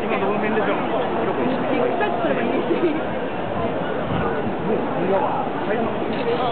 ああ。